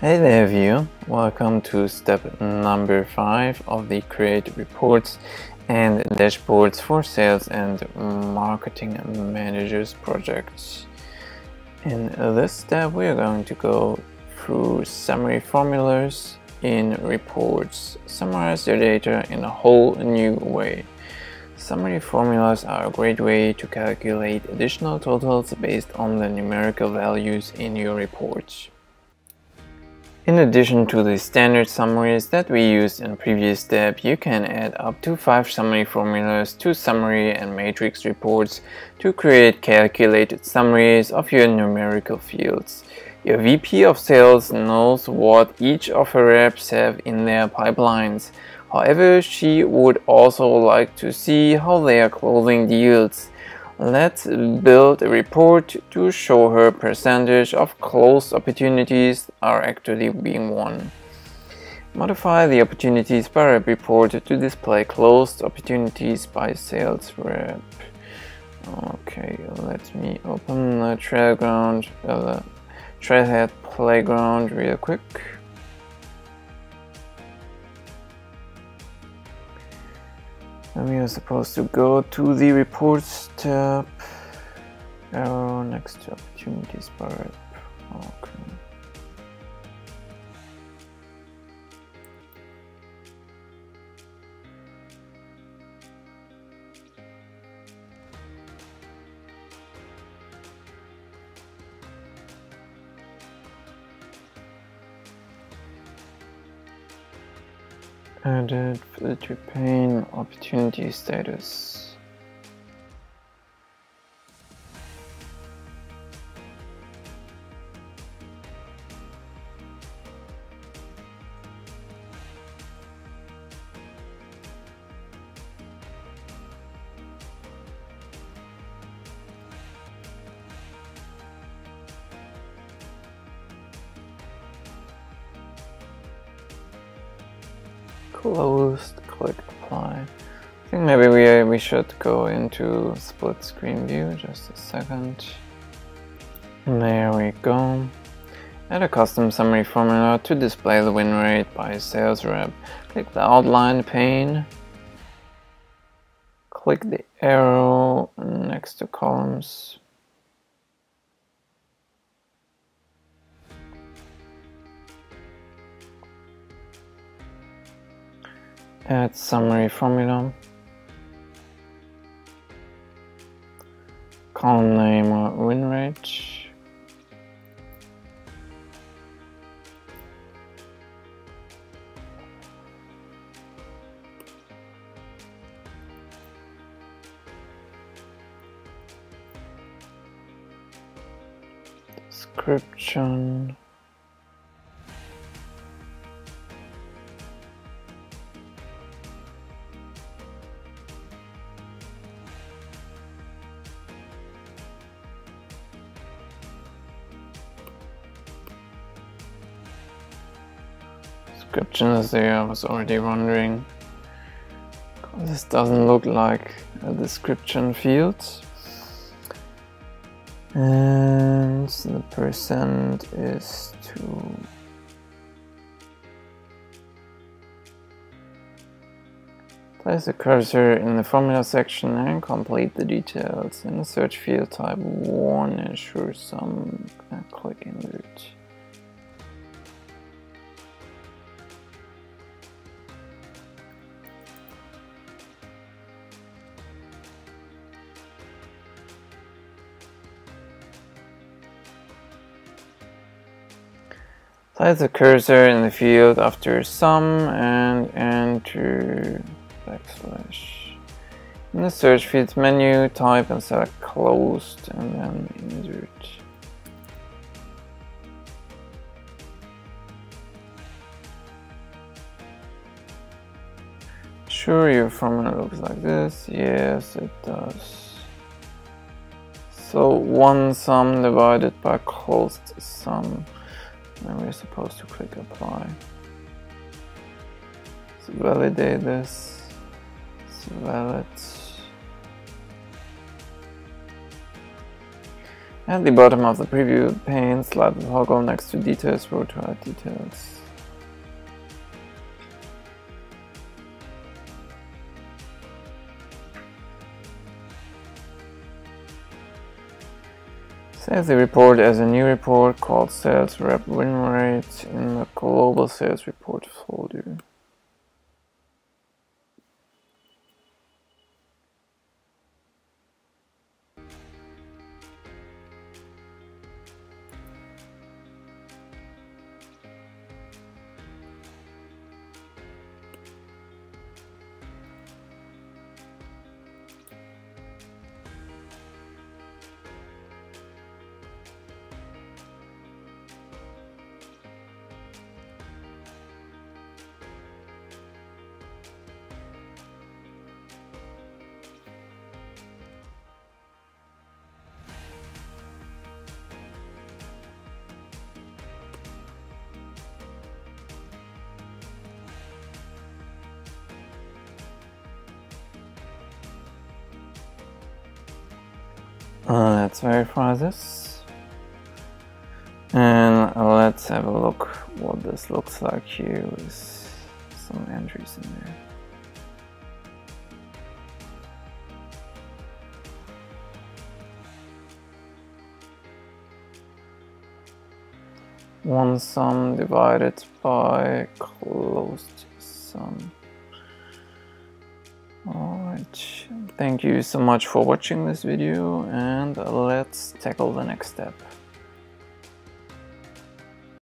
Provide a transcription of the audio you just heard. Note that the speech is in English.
Hey there viewer, welcome to step number 5 of the create reports and dashboards for sales and marketing managers projects. In this step we are going to go through summary formulas in reports, summarize your data in a whole new way. Summary formulas are a great way to calculate additional totals based on the numerical values in your reports. In addition to the standard summaries that we used in previous step, you can add up to 5 summary formulas to summary and matrix reports to create calculated summaries of your numerical fields. Your VP of sales knows what each of her reps have in their pipelines. However, she would also like to see how they are closing deals. Let's build a report to show her percentage of closed opportunities are actually being won. Modify the opportunities by rep report to display closed opportunities by sales rep. Okay, let me open the Trailground. Uh, Trailhead Playground real quick. And we are supposed to go to the reports tab. Oh, Arrow next to opportunities bar. Okay. Added filter pane opportunity status. Closed, click apply. I think maybe we, uh, we should go into split screen view, just a second. There we go. Add a custom summary formula to display the win rate by sales rep. Click the outline pane. Click the arrow next to columns. Add summary formula. Column name win rate. Description description is there, I was already wondering. This doesn't look like a description field. And the percent is to Place the cursor in the formula section and complete the details. In the search field type 1 and ensure sum, click invert. Place the cursor in the field after sum and enter backslash. In the search field menu, type and select closed and then insert. Sure, your formula looks like this. Yes, it does. So one sum divided by closed sum. Now we're supposed to click apply. So validate this. It's valid. At the bottom of the preview pane, slide the toggle next to details add details. Save the report as a new report called Sales Rep Win Rate in the Global Sales Report folder. Uh, let's verify this. And let's have a look what this looks like here with some entries in there. One sum divided by closed sum. Alright, thank you so much for watching this video and let's tackle the next step.